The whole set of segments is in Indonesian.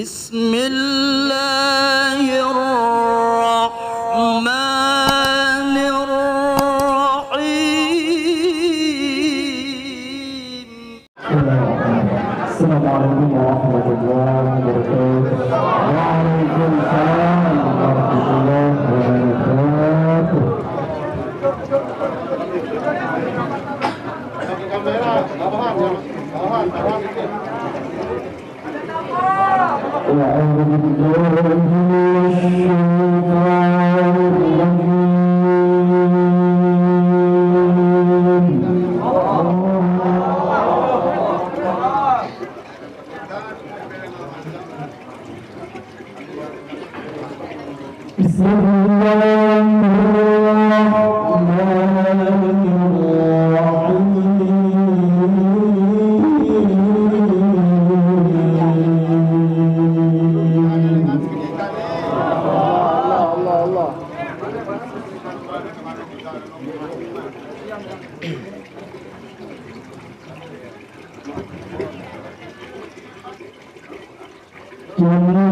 بسم الله Thank you.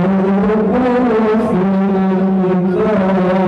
Allahumma salli ala Muhammad wa ala ali Muhammad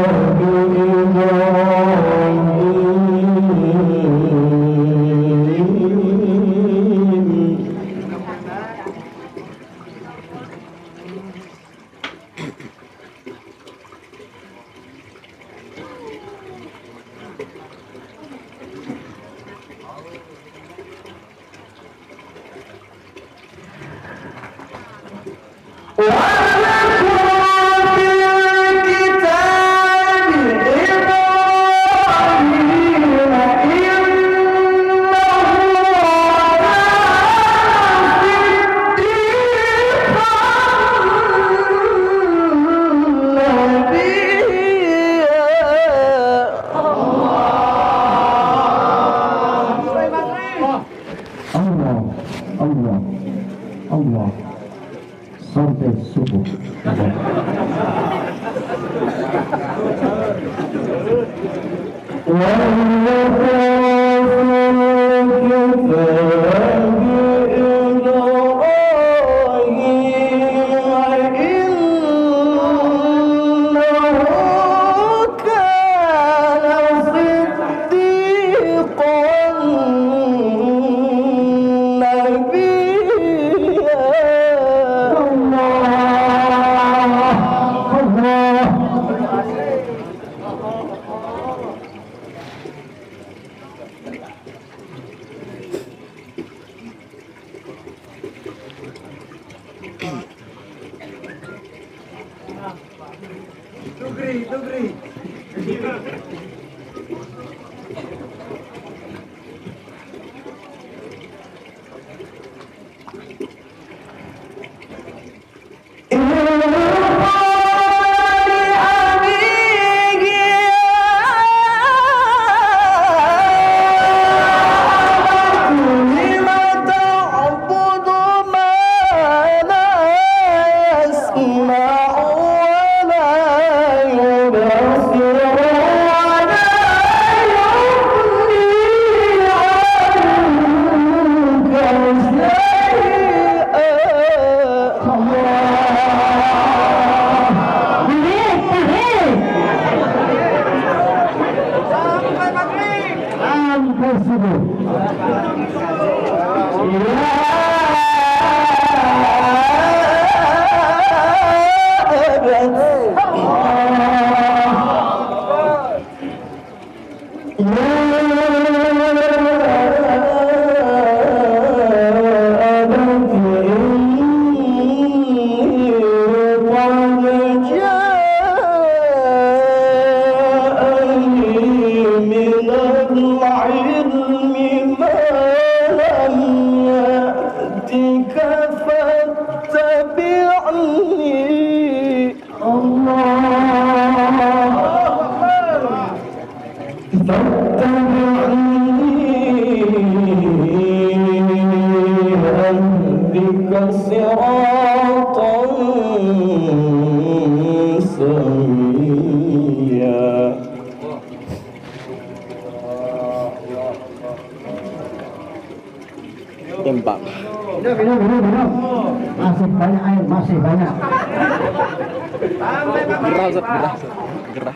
صراطا سويا Tembak. Minum, minum, minum, minum. Masih banyak air, masih banyak. Gerah, Zat. gerah,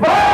Bye!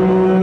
Amen.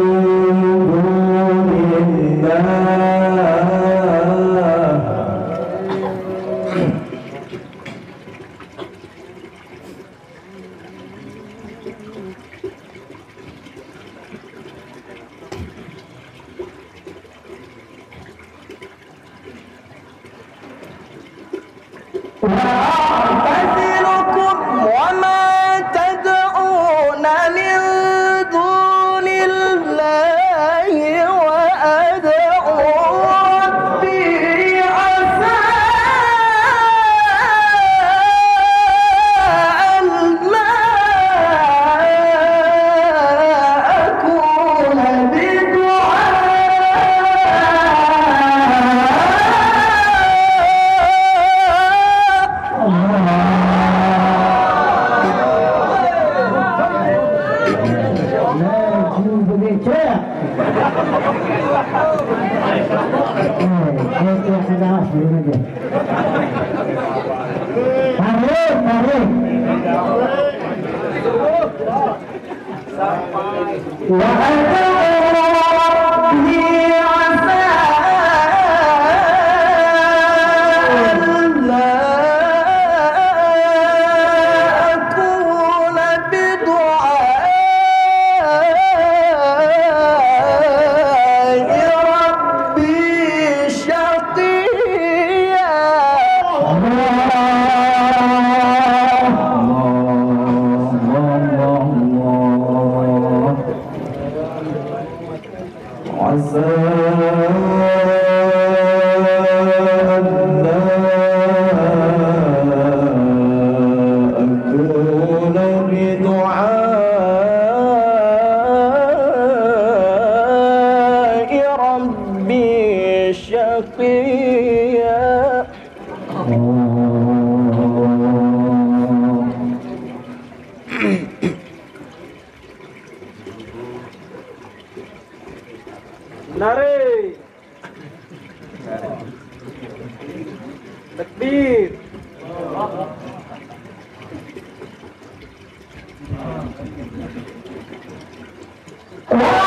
Wahai Nari. Tekbir. Allah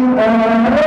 ഓർമ്മ